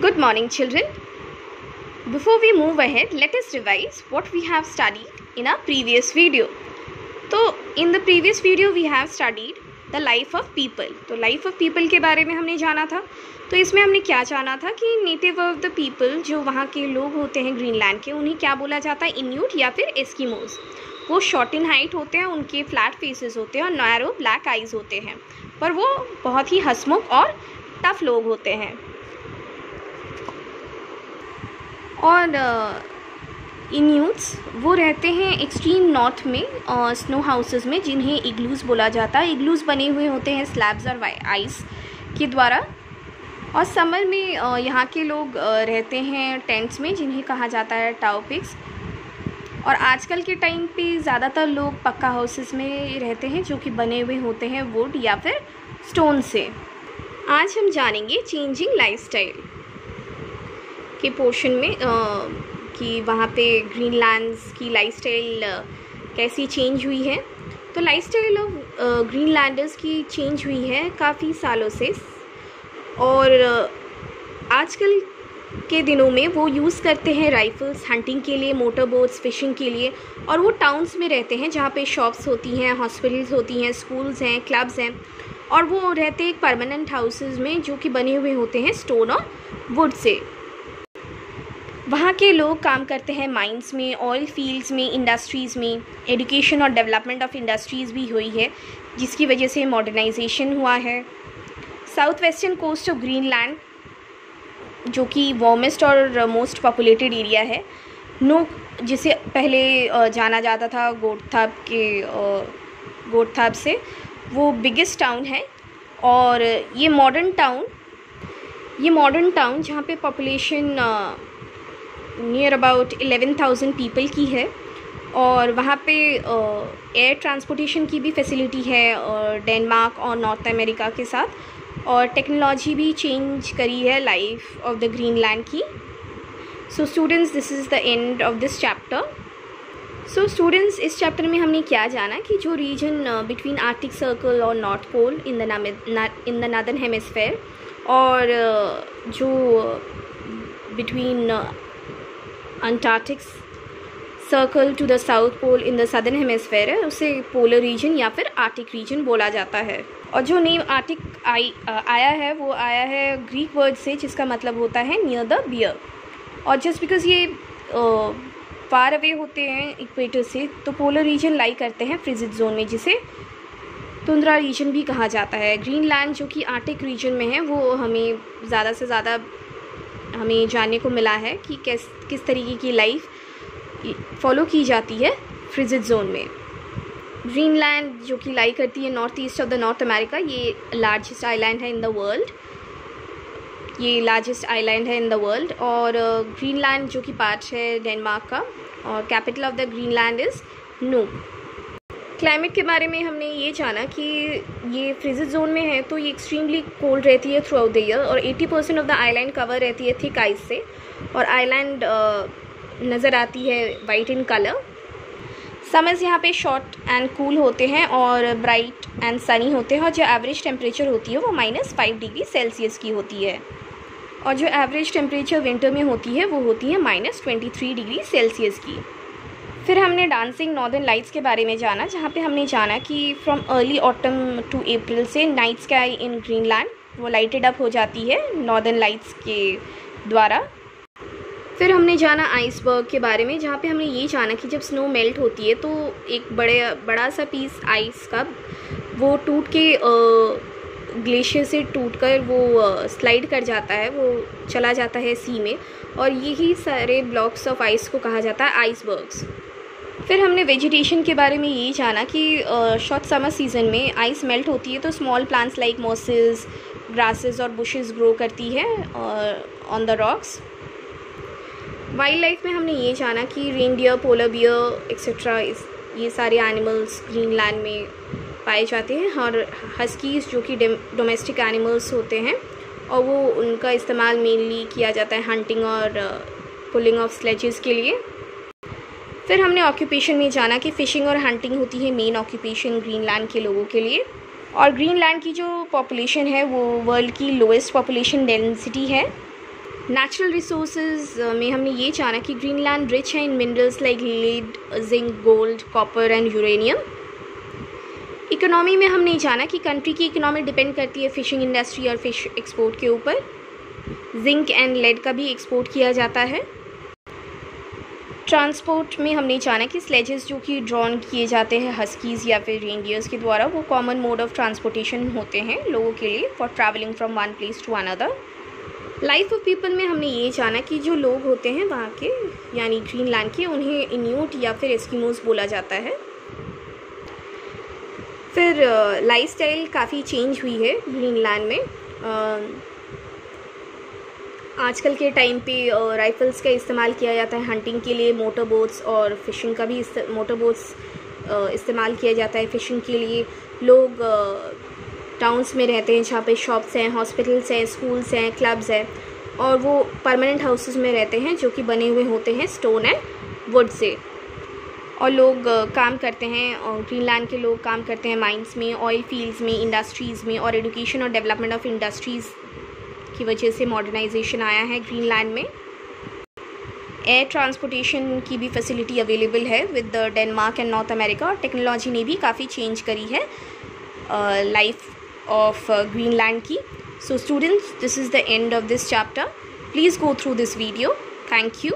Good morning, children. Before we move ahead, let us revise what we have studied in our previous video. तो in the previous video we have studied the life of people. तो life of people के बारे में हमने जाना था तो इसमें हमने क्या जाना था कि नेटिव ऑफ़ द पीपल जो वहाँ के लोग होते हैं ग्रीनलैंड के उन्हें क्या बोला जाता है इन्यूट या फिर एस्कीमोज वो शॉर्ट इन हाइट होते हैं उनके फ्लैट फेसेस होते हैं और नैरो ब्लैक आइज़ होते हैं पर वो बहुत ही हसमुख और टफ लोग होते हैं और इन्यूट्स वो रहते हैं एक्सट्रीम नॉर्थ में और स्नो हाउसेस में, जिन्हें इग्लूज़ बोला जाता है। इग्लूज़ बने हुए होते हैं स्लैब्स और आइस के द्वारा। और समर में यहाँ के लोग रहते हैं टेंट्स में, जिन्हें कहा जाता है टाओपिक्स और आजकल के टाइम पे ज़्यादातर लोग पक्का हाउसेस में रहते हैं, जो कि बने हुए होते हैं वुड या फिर स्टोन से। आज हम जानेंगे चेंजिंग लाइफस्टाइल के पोर्शन में कि वहाँ पे ग्रीनलैंड्स की लाइफस्टाइल कैसी चेंज हुई है। तो लाइफस्टाइल ऑफ़ ग्रीन लैंडर्स की चेंज हुई है काफ़ी सालों से। और आजकल के दिनों में वो यूज़ करते हैं राइफ़ल्स हंटिंग के लिए मोटर बोट्स फिशिंग के लिए। और वो टाउन्स में रहते हैं जहाँ पे शॉप्स होती हैं हॉस्पिटल्स होती हैं स्कूल्स हैं क्लब्स हैं। और वो रहते हैं परमानेंट हाउसेस में जो कि बने हुए होते हैं स्टोन और वुड से। वहाँ के लोग काम करते हैं माइंस में ऑयल फील्ड्स में इंडस्ट्रीज़ में। एजुकेशन और डेवलपमेंट ऑफ़ इंडस्ट्रीज़ भी हुई है, जिसकी वजह से मॉडर्नाइजेशन हुआ है। South western coast of Greenland जो कि वार्मेस्ट और मोस्ट पॉपुलेटेड एरिया है, नो, जिसे पहले जाना जाता था गोटथाप के गोटथाप से, वो बिगेस्ट टाउन है। और ये मॉडर्न टाउन ये मॉडर्न टाउन जहाँ पे population near about eleven thousand people की है और वहाँ पे एयर ट्रांसपोर्टेशन की भी फैसिलिटी है और डेनमार्क और नॉर्थ अमेरिका के साथ और टेक्नोलॉजी भी चेंज करी है life of the green land की। So students this is the end of this chapter so students इस चैप्टर में हमने क्या जाना कि जो रीजन बिटवीन आर्टिक सर्कल और north pole in the in the northern hemisphere और जो between Antarctic circle to the south pole in the southern hemisphere है उसे पोलर रीजन या फिर आर्टिक रीजन बोला जाता है। और जो नेम आर्टिक आई आया है, वो आया है ग्रीक वर्ड से, जिसका मतलब होता है नियर द बियर और जस्ट बिकॉज़ ये फार अवे होते हैं इक्वेटर से तो पोलर रीजन लाई करते हैं फ्रिजिड जोन में, जिसे तुंद्रा रीजन भी कहा जाता है। ग्रीनलैंड जो कि आर्टिक रीजन में है, वो हमें ज़्यादा से ज़्यादा हमें जानने को मिला है कि किस किस तरीके की लाइफ फॉलो की जाती है फ्रिजिड जोन में। ग्रीनलैंड जो कि लाई करती है north east of the North America ये लार्जेस्ट आइलैंड है इन द वर्ल्ड ये लार्जेस्ट आइलैंड है इन द वर्ल्ड और ग्रीनलैंड uh, जो कि पार्ट है डेनमार्क का और capital of the Greenland is Nuuk climate के बारे में हमने ये जाना कि ये फ्रिजिड जोन में है तो ये एक्सट्रीमली कोल्ड रहती है थ्रू आउट द ईयर और 80 percent of the island cover रहती है थिक आइस से और आइलैंड नज़र आती है वाइट इन कलर समर्स यहाँ पे शॉर्ट एंड कूल होते हैं और ब्राइट एंड सनी होते हैं और जो एवरेज टेम्परेचर होती है वो माइनस फाइव डिग्री सेल्सियस की होती है और जो एवरेज टेम्परेचर विंटर में होती है वो होती है minus twenty three degree Celsius की। फिर हमने डांसिंग नॉर्दर्न लाइट्स के बारे में जाना, जहाँ पे हमने जाना कि from early autumn to April से नाइट स्काई इन ग्रीनलैंड वो लाइटेड अप हो जाती है नॉर्दर्न लाइट्स के द्वारा। फिर हमने जाना आइसबर्ग के बारे में, जहाँ पे हमने ये जाना कि जब स्नो मेल्ट होती है तो एक बड़े, बड़ा सा पीस आइस का वो टूट के ग्लेशियर से टूट कर वो स्लाइड कर जाता है, वो चला जाता है सी में। और यही सारे ब्लॉक्स ऑफ़ आइस को कहा जाता है आइसबर्ग्स फिर हमने वेजिटेशन के बारे में ये जाना कि शॉर्ट समर सीज़न में आइस मेल्ट होती है तो small plants like mosses grasses और बुशेस ग्रो करती है on the rocks wild life में हमने ये जाना कि रेनडियर पोलर बियर एक्सेट्रा ये सारे एनिमल्स ग्रीनलैंड में पाए जाते हैं और हस्कीज जो कि डोमेस्टिक एनिमल्स होते हैं और वो उनका इस्तेमाल मेनली किया जाता है हंटिंग और पुलिंग ऑफ़ स्लेजेस के लिए। फिर हमने ऑक्यूपेशन में जाना कि फ़िशिंग और हंटिंग होती है मेन ऑक्यूपेशन ग्रीनलैंड के लोगों के लिए। और ग्रीनलैंड की जो पॉपुलेशन है, वो वर्ल्ड की लोएस्ट पॉपुलेशन डेंसिटी है। नेचुरल रिसोर्स में हमने ये जाना कि ग्रीनलैंड रिच है in minerals like lead zinc gold copper and uranium economy में हमने जाना कि कंट्री की इकोनॉमी डिपेंड करती है फ़िशिंग इंडस्ट्री और फ़िश एक्सपोर्ट के ऊपर। जिंक एंड लेड का भी एक्सपोर्ट किया जाता है। ट्रांसपोर्ट में हमने जाना कि स्लेजेस जो कि ड्रॉन किए जाते हैं हस्कीज़ या फिर रेंडियर्स के द्वारा, वो कॉमन मोड ऑफ़ ट्रांसपोर्टेशन होते हैं लोगों के लिए for travelling from one place to another life of people में हमने ये जाना कि जो लोग होते हैं वहाँ के, यानी ग्रीन लैंड के, उन्हें इन्यूट या फिर एस्किमोज बोला जाता है। फिर लाइफ स्टाइल काफ़ी चेंज हुई है ग्रीन लैंड में। आजकल के टाइम पे राइफ़ल्स का इस्तेमाल किया जाता है हंटिंग के लिए मोटर बोट्स और फिशिंग का भी मोटर बोट्स इस्तेमाल किया जाता है फ़िशिंग के लिए। लोग टाउन्स में रहते हैं जहाँ पे शॉप्स हैं हॉस्पिटल्स हैं स्कूल्स हैं क्लब्स हैं और वो परमानेंट हाउसेस में रहते हैं जो कि बने हुए होते हैं स्टोन एंड वुड से। और लोग काम करते हैं और ग्रीनलैंड के लोग काम करते हैं माइंस में ऑयल फील्ड्स में इंडस्ट्रीज़ में और एडुकेशन और डेवलपमेंट ऑफ़ इंडस्ट्रीज़ की वजह से मॉडर्नाइजेशन आया है ग्रीन ग्रीनलैंड में। एयर ट्रांसपोर्टेशन की भी फैसिलिटी अवेलेबल है with the Denmark and North America और टेक्नोलॉजी ने भी काफ़ी चेंज करी है लाइफ ऑफ़ ग्रीन लैंड की। So students this is the end of this chapter please go through this video thank you